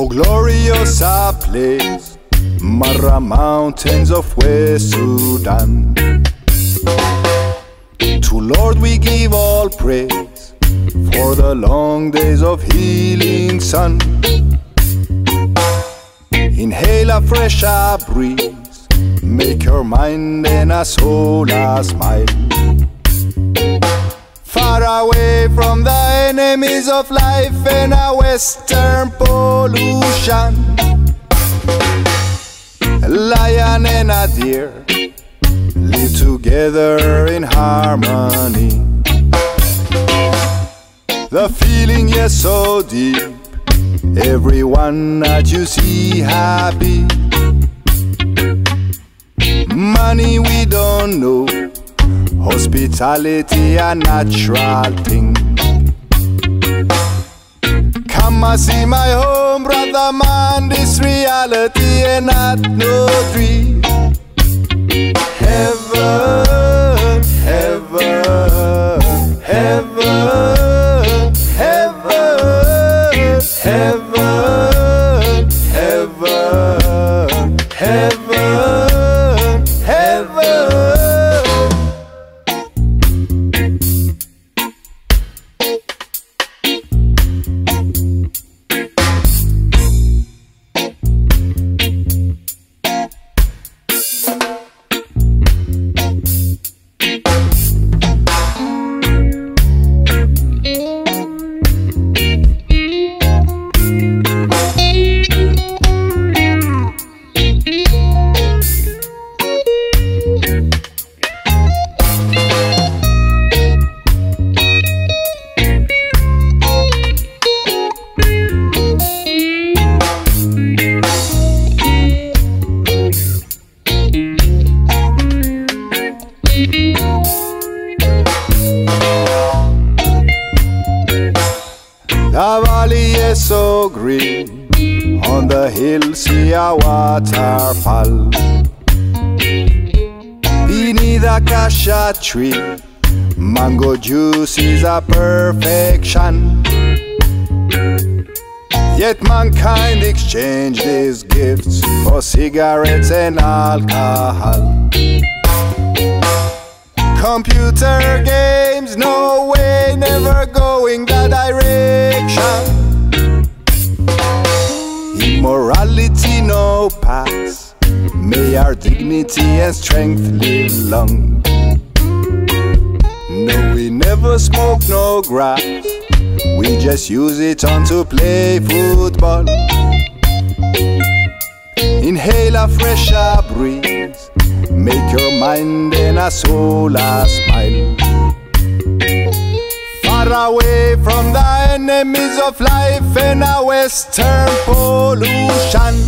Oh, glorious place, Marra Mountains of West Sudan. To Lord we give all praise for the long days of healing sun. Inhale a fresh breeze, make your mind and a soul a smile. Far away from the enemies of life and a western pollution. A lion and a deer live together in harmony. The feeling is so deep, everyone that you see happy. Money we don't know, hospitality a natural thing. And see my home, brother man, this reality and not no dream. Green, on the hill see a waterfall. Beneath a cassia tree, mango juice is a perfection. Yet mankind exchanged these gifts for cigarettes and alcohol. Computer games, no way, never going that direction. Immorality, no pass. May our dignity and strength live long. No, we never smoke no grass. We just use it on to play football. Inhale a fresh air breeze. Make your mind and a soul a smile. Far away from the enemies of life and a western pollution.